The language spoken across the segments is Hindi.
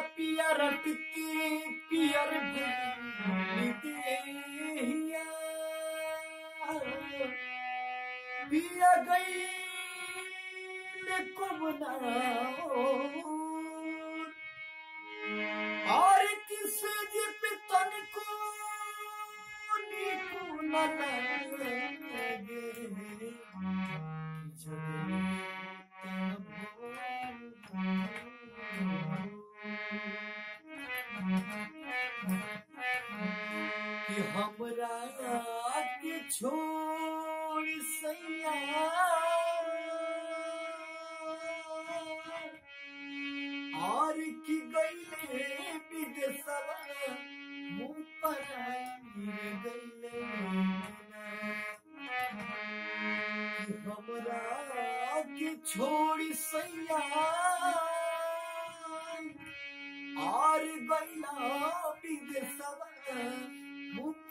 पियर टिकी पियर पिया गई और। किस जिप तन को कि हमरा के छोड़ सैया। और की गईले विदेशवा मुँह पर गईले हमरा के छोड़ सैया।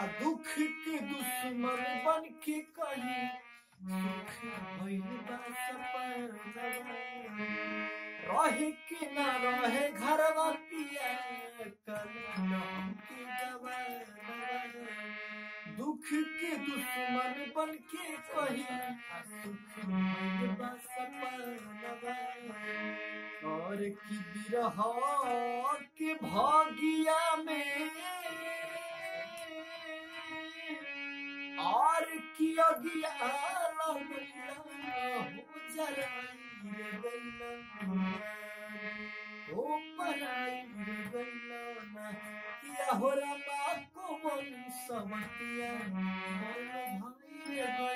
दुख के दुश्मन बन के कही। सुख रहे के ना रहे गवानवा दुख के दुश्मन बन के कही। सुख और की बिरह के भागिया में की लगैला हो जराई रे गैला हो पराई गैला किया हो रमा को मन समतिया। भाई रे हो